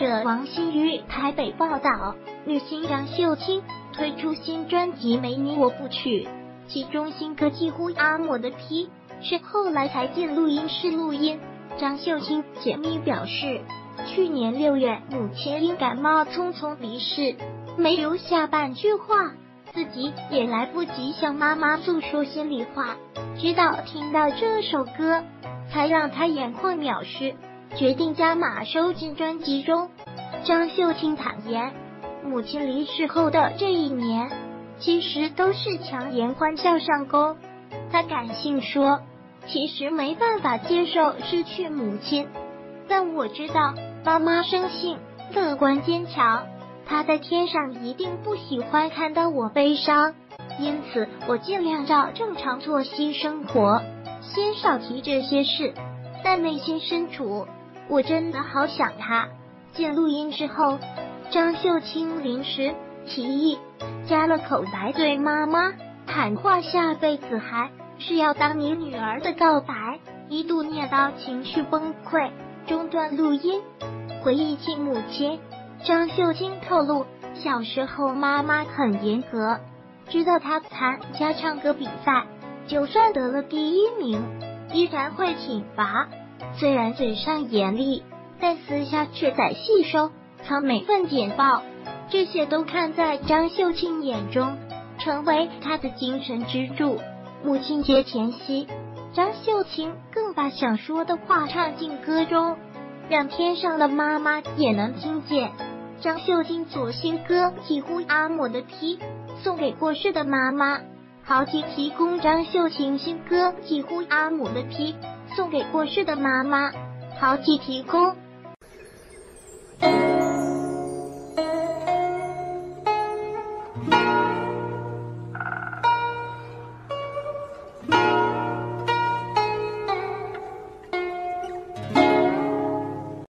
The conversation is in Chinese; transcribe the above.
者王馨于台北报道，女星张秀清推出新专辑《没你我不娶》，其中新歌几乎阿嬷的批是后来才进录音室录音。张秀清解密表示，去年六月母亲因感冒匆匆离世，没留下半句话，自己也来不及向妈妈诉说心里话，直到听到这首歌，才让她眼眶秒湿。决定加码收进专辑中。张秀清坦言，母亲离世后的这一年，其实都是强颜欢笑上钩。他感性说：“其实没办法接受失去母亲，但我知道妈妈生性乐观坚强，她在天上一定不喜欢看到我悲伤，因此我尽量照正常作息生活，先少提这些事。但内心深处。”我真的好想他。进录音之后，张秀清临时提议加了口白，对妈妈喊话下辈子还是要当你女儿的告白，一度念到情绪崩溃，中断录音。回忆起母亲，张秀清透露，小时候妈妈很严格，知道她参加唱歌比赛，就算得了第一名，依然会体罚。虽然嘴上严厉，但私下却在细收藏每份简报，这些都看在张秀清眼中，成为他的精神支柱。母亲节前夕，张秀清更把想说的话唱进歌中，让天上的妈妈也能听见。张秀清左新歌几乎阿嬷的批，送给过世的妈妈。豪吉提供张秀清新歌几乎阿嬷的批。送给过世的妈妈，豪气提供。